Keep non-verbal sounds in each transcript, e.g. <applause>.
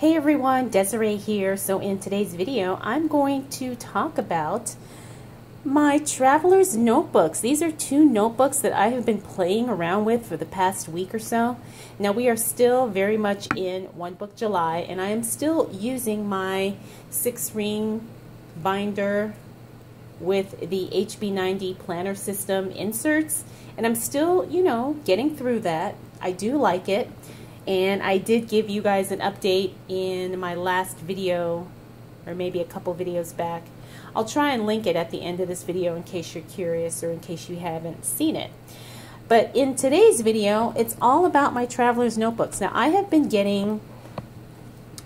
Hey everyone, Desiree here. So in today's video, I'm going to talk about my traveler's notebooks. These are two notebooks that I have been playing around with for the past week or so. Now we are still very much in One Book July and I am still using my six ring binder with the HB90 planner system inserts and I'm still, you know, getting through that. I do like it. And I did give you guys an update in my last video, or maybe a couple videos back. I'll try and link it at the end of this video in case you're curious or in case you haven't seen it. But in today's video, it's all about my traveler's notebooks. Now, I have been getting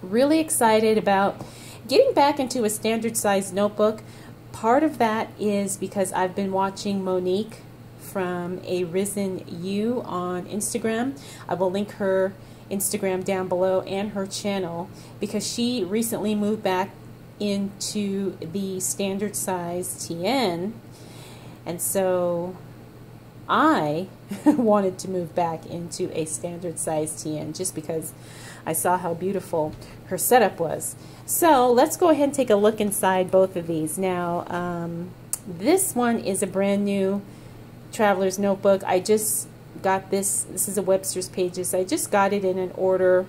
really excited about getting back into a standard size notebook. Part of that is because I've been watching Monique from A Risen You on Instagram. I will link her Instagram down below and her channel because she recently moved back into the standard size TN. And so I <laughs> wanted to move back into a standard size TN just because I saw how beautiful her setup was. So let's go ahead and take a look inside both of these. Now, um, this one is a brand new Traveler's Notebook. I just got this. This is a Webster's Pages. I just got it in an order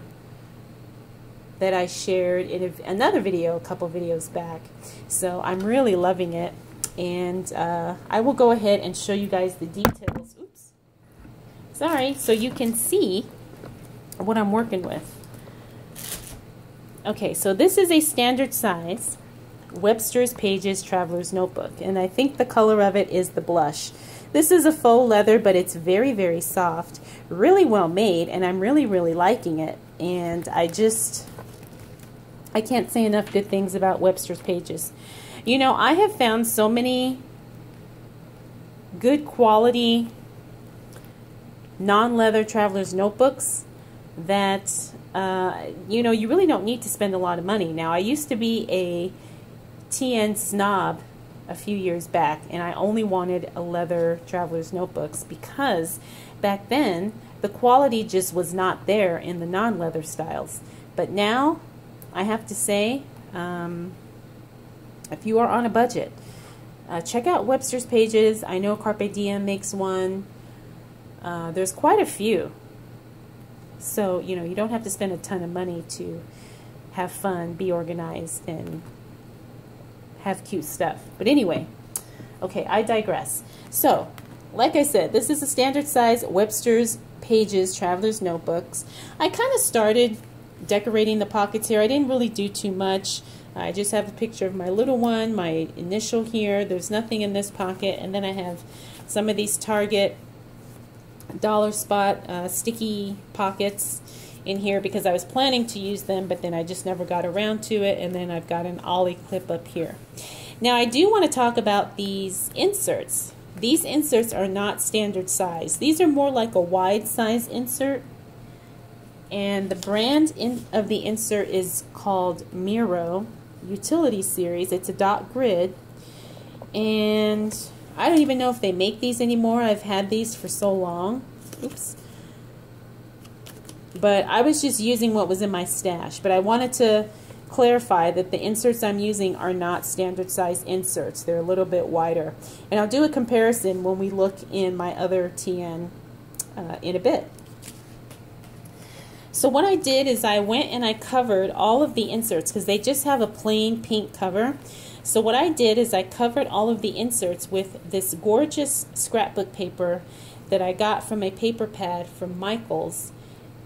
that I shared in a, another video a couple videos back. So I'm really loving it. And uh, I will go ahead and show you guys the details. Oops. Sorry. So you can see what I'm working with. Okay, so this is a standard size Webster's Pages Traveler's Notebook. And I think the color of it is the blush. This is a faux leather, but it's very, very soft. Really well made, and I'm really, really liking it. And I just, I can't say enough good things about Webster's Pages. You know, I have found so many good quality non-leather traveler's notebooks that, uh, you know, you really don't need to spend a lot of money. Now, I used to be a TN snob a few years back, and I only wanted a leather traveler's notebooks because back then the quality just was not there in the non-leather styles. But now, I have to say, um, if you are on a budget, uh, check out Webster's Pages. I know Carpe Diem makes one. Uh, there's quite a few. So, you know, you don't have to spend a ton of money to have fun, be organized, and have cute stuff. But anyway, okay, I digress. So, like I said, this is a standard size Webster's Pages Traveler's Notebooks. I kind of started decorating the pockets here. I didn't really do too much. I just have a picture of my little one, my initial here. There's nothing in this pocket. And then I have some of these Target dollar spot uh, sticky pockets in here because I was planning to use them, but then I just never got around to it. And then I've got an ollie clip up here. Now I do want to talk about these inserts. These inserts are not standard size. These are more like a wide size insert. And the brand in, of the insert is called Miro Utility Series. It's a dot grid. And I don't even know if they make these anymore. I've had these for so long. Oops. But I was just using what was in my stash. But I wanted to clarify that the inserts I'm using are not standard size inserts. They're a little bit wider. And I'll do a comparison when we look in my other TN uh, in a bit. So what I did is I went and I covered all of the inserts because they just have a plain pink cover. So what I did is I covered all of the inserts with this gorgeous scrapbook paper that I got from a paper pad from Michaels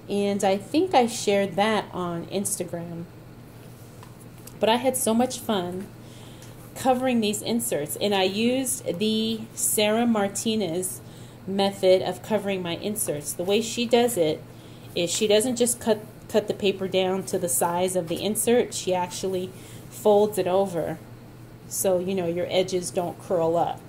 and I think I shared that on Instagram. But I had so much fun covering these inserts, and I used the Sarah Martinez method of covering my inserts. The way she does it is she doesn't just cut cut the paper down to the size of the insert, she actually folds it over so you know your edges don't curl up.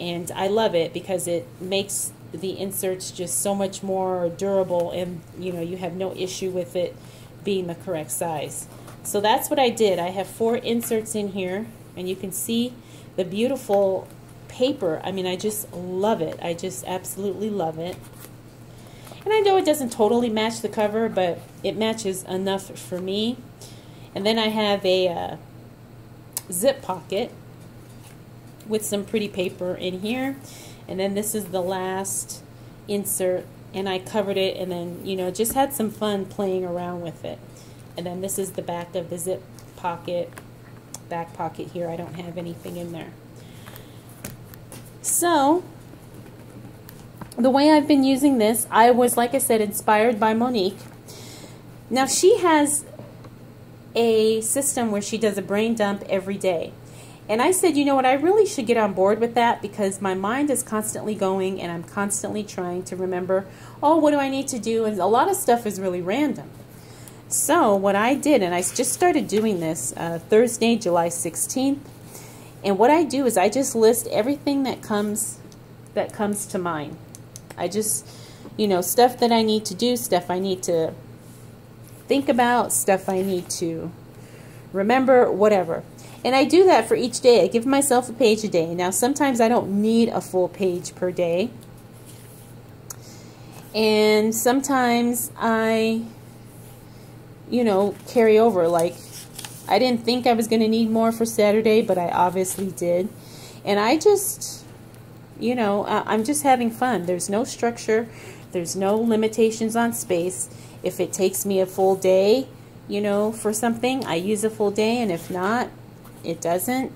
And I love it because it makes the inserts just so much more durable and you know you have no issue with it being the correct size. So that's what I did. I have four inserts in here and you can see the beautiful paper. I mean I just love it. I just absolutely love it. And I know it doesn't totally match the cover, but it matches enough for me. And then I have a uh, zip pocket with some pretty paper in here. And then this is the last insert and I covered it and then, you know, just had some fun playing around with it. And then this is the back of the zip pocket, back pocket here. I don't have anything in there. So, the way I've been using this, I was, like I said, inspired by Monique. Now, she has a system where she does a brain dump every day. And I said, you know what, I really should get on board with that because my mind is constantly going and I'm constantly trying to remember, oh, what do I need to do? And a lot of stuff is really random. So, what I did, and I just started doing this uh, Thursday, July 16th. And what I do is I just list everything that comes that comes to mind. I just, you know, stuff that I need to do, stuff I need to think about, stuff I need to remember, whatever. And I do that for each day. I give myself a page a day. Now, sometimes I don't need a full page per day. And sometimes I, you know, carry over. Like, I didn't think I was going to need more for Saturday, but I obviously did. And I just, you know, I'm just having fun. There's no structure. There's no limitations on space. If it takes me a full day, you know, for something, I use a full day. And if not, it doesn't.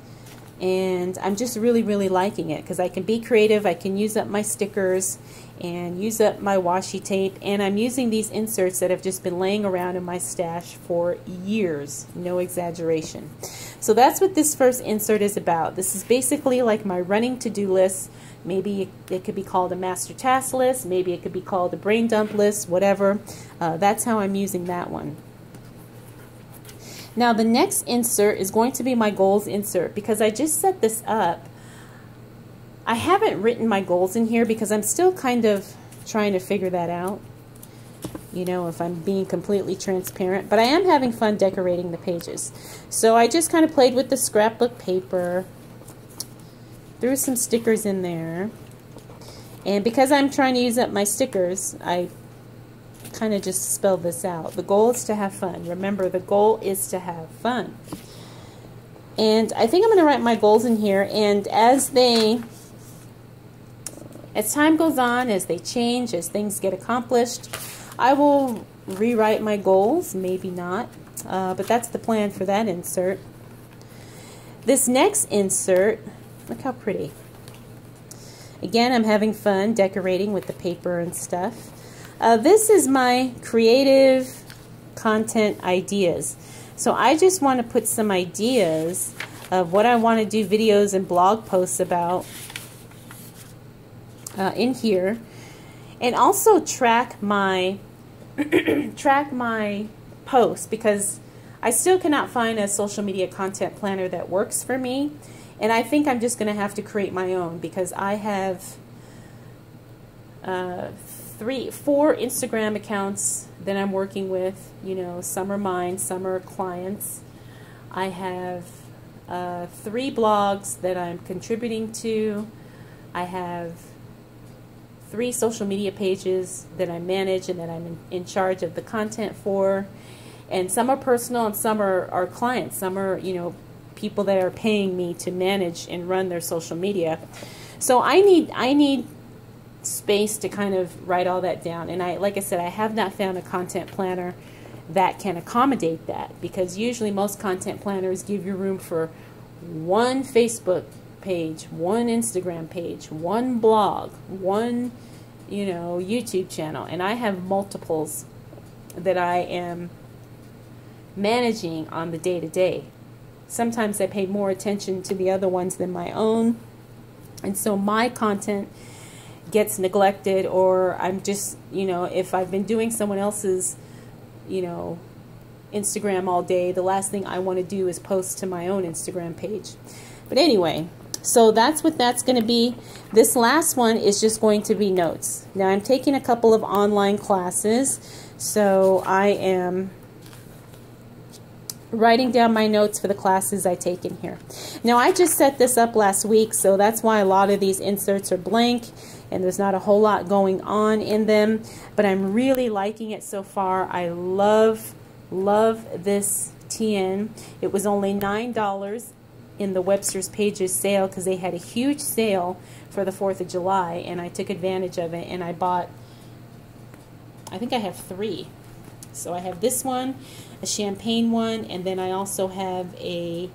And I'm just really really liking it because I can be creative I can use up my stickers and use up my washi tape and I'm using these inserts that have just been laying around in my stash for years no exaggeration. So that's what this first insert is about. This is basically like my running to-do list. Maybe it could be called a master task list maybe it could be called a brain dump list whatever. Uh, that's how I'm using that one now the next insert is going to be my goals insert because I just set this up. I haven't written my goals in here because I'm still kind of trying to figure that out. You know, if I'm being completely transparent. But I am having fun decorating the pages. So I just kind of played with the scrapbook paper. Threw some stickers in there. And because I'm trying to use up my stickers, I kind of just spell this out. The goal is to have fun. Remember, the goal is to have fun. And I think I'm going to write my goals in here. And as they, as time goes on, as they change, as things get accomplished, I will rewrite my goals. Maybe not. Uh, but that's the plan for that insert. This next insert, look how pretty. Again, I'm having fun decorating with the paper and stuff. Uh, this is my creative content ideas. So I just want to put some ideas of what I want to do videos and blog posts about uh, in here. And also track my <clears throat> track my posts because I still cannot find a social media content planner that works for me. And I think I'm just going to have to create my own because I have uh, three, four Instagram accounts that I'm working with. You know, some are mine, some are clients. I have uh, three blogs that I'm contributing to. I have three social media pages that I manage and that I'm in, in charge of the content for. And some are personal and some are, are clients. Some are, you know, people that are paying me to manage and run their social media. So I need I need space to kind of write all that down. And I, like I said, I have not found a content planner that can accommodate that because usually most content planners give you room for one Facebook page, one Instagram page, one blog, one, you know, YouTube channel. And I have multiples that I am managing on the day to day. Sometimes I pay more attention to the other ones than my own. And so my content gets neglected or I'm just, you know, if I've been doing someone else's, you know, Instagram all day, the last thing I want to do is post to my own Instagram page. But anyway, so that's what that's going to be. This last one is just going to be notes. Now I'm taking a couple of online classes, so I am writing down my notes for the classes I take in here. Now I just set this up last week, so that's why a lot of these inserts are blank and there's not a whole lot going on in them, but I'm really liking it so far. I love, love this TN. It was only $9 in the Webster's Pages sale because they had a huge sale for the 4th of July, and I took advantage of it, and I bought, I think I have three. So I have this one, a champagne one, and then I also have a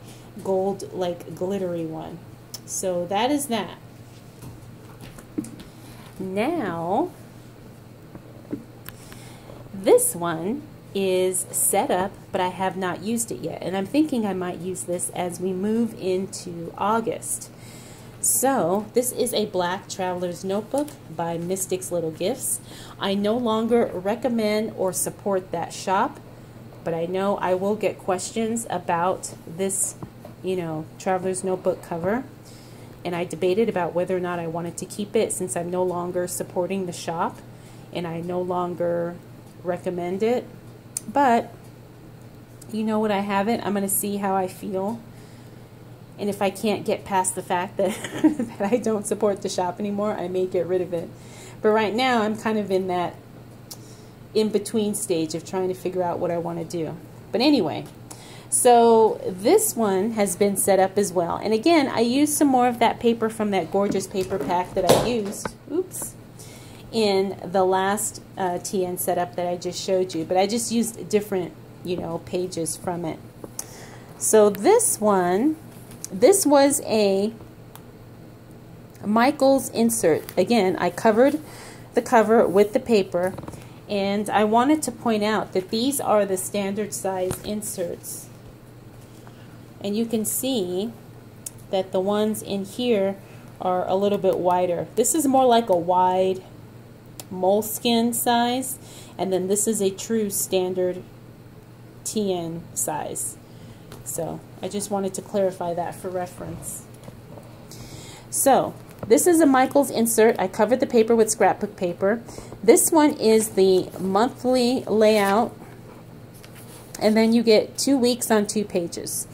gold, like, glittery one. So that is that. Now, this one is set up, but I have not used it yet. And I'm thinking I might use this as we move into August. So, this is a Black Traveler's Notebook by Mystics Little Gifts. I no longer recommend or support that shop, but I know I will get questions about this, you know, Traveler's Notebook cover. And I debated about whether or not I wanted to keep it since I'm no longer supporting the shop and I no longer recommend it. But you know what I have it, I'm going to see how I feel. And if I can't get past the fact that, <laughs> that I don't support the shop anymore, I may get rid of it. But right now, I'm kind of in that in between stage of trying to figure out what I want to do. But anyway, so this one has been set up as well. And again, I used some more of that paper from that gorgeous paper pack that I used. Oops in the last uh, TN setup that I just showed you, but I just used different, you know, pages from it. So this one, this was a Michaels insert. Again, I covered the cover with the paper, and I wanted to point out that these are the standard size inserts. And you can see that the ones in here are a little bit wider. This is more like a wide moleskin size and then this is a true standard TN size. So I just wanted to clarify that for reference. So this is a Michaels insert. I covered the paper with scrapbook paper. This one is the monthly layout and then you get two weeks on two pages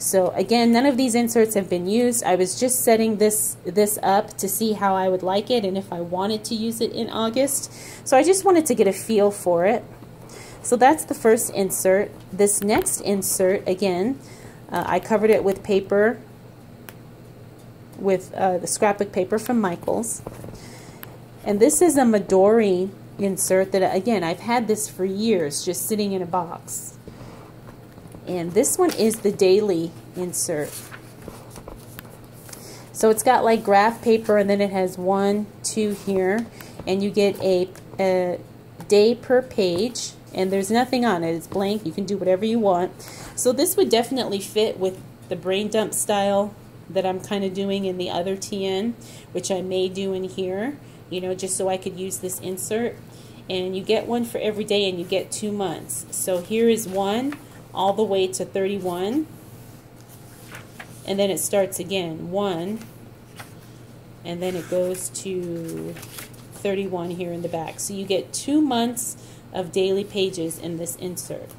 so again, none of these inserts have been used. I was just setting this, this up to see how I would like it and if I wanted to use it in August. So I just wanted to get a feel for it. So that's the first insert. This next insert, again, uh, I covered it with paper, with uh, the scrapbook paper from Michaels. And this is a Midori insert that, again, I've had this for years, just sitting in a box. And this one is the daily insert. So it's got like graph paper and then it has one, two here. And you get a, a day per page and there's nothing on it. It's blank. You can do whatever you want. So this would definitely fit with the brain dump style that I'm kind of doing in the other TN, which I may do in here, you know, just so I could use this insert. And you get one for every day and you get two months. So here is one all the way to 31 and then it starts again 1 and then it goes to 31 here in the back. So you get two months of daily pages in this insert.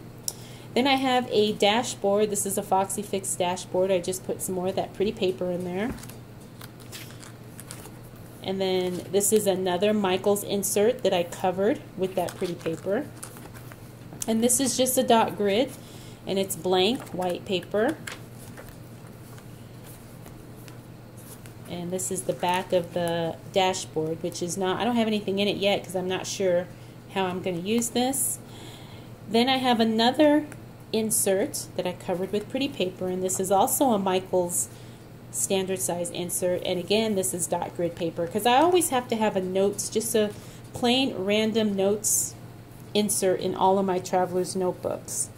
Then I have a dashboard. This is a Foxy Fix dashboard. I just put some more of that pretty paper in there. And then this is another Michaels insert that I covered with that pretty paper. And this is just a dot grid and it's blank white paper. And this is the back of the dashboard, which is not, I don't have anything in it yet because I'm not sure how I'm going to use this. Then I have another insert that I covered with pretty paper, and this is also a Michaels standard size insert. And again, this is dot grid paper because I always have to have a notes, just a plain random notes insert in all of my traveler's notebooks.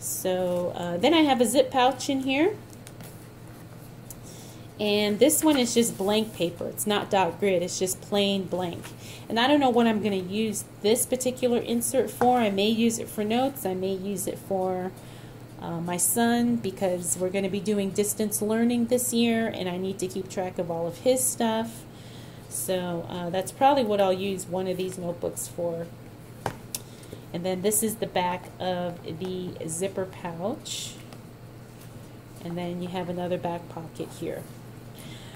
So uh, then I have a zip pouch in here. And this one is just blank paper. It's not dot grid. It's just plain blank. And I don't know what I'm going to use this particular insert for. I may use it for notes. I may use it for uh, my son because we're going to be doing distance learning this year and I need to keep track of all of his stuff. So uh, that's probably what I'll use one of these notebooks for. And then this is the back of the zipper pouch. And then you have another back pocket here.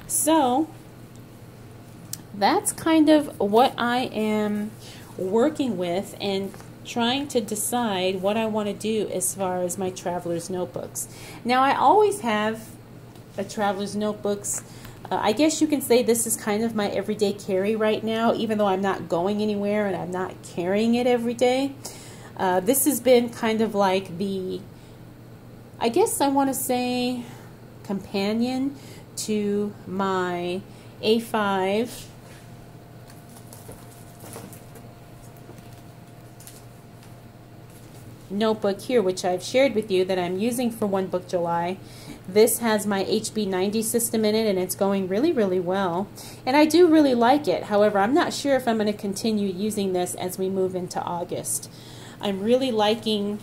So, that's kind of what I am working with and trying to decide what I want to do as far as my traveler's notebooks. Now, I always have a traveler's notebooks. Uh, I guess you can say this is kind of my everyday carry right now, even though I'm not going anywhere and I'm not carrying it every day. Uh, this has been kind of like the, I guess I want to say, companion to my A5 notebook here, which I've shared with you that I'm using for One Book July. This has my HB90 system in it and it's going really, really well. And I do really like it. However, I'm not sure if I'm going to continue using this as we move into August. I'm really liking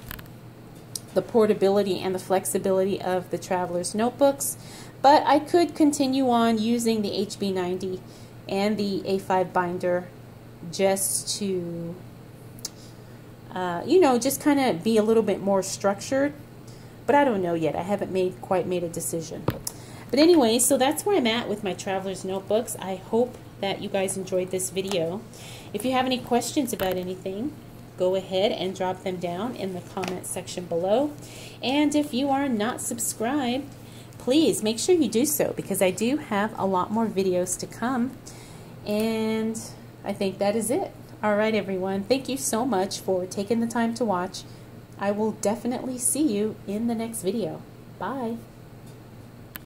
the portability and the flexibility of the Traveler's Notebooks, but I could continue on using the HB90 and the A5 binder just to uh, you know, just kind of be a little bit more structured. But I don't know yet. I haven't made quite made a decision. But anyway, so that's where I'm at with my traveler's notebooks. I hope that you guys enjoyed this video. If you have any questions about anything, go ahead and drop them down in the comment section below. And if you are not subscribed, please make sure you do so because I do have a lot more videos to come. And I think that is it. All right, everyone. Thank you so much for taking the time to watch. I will definitely see you in the next video. Bye.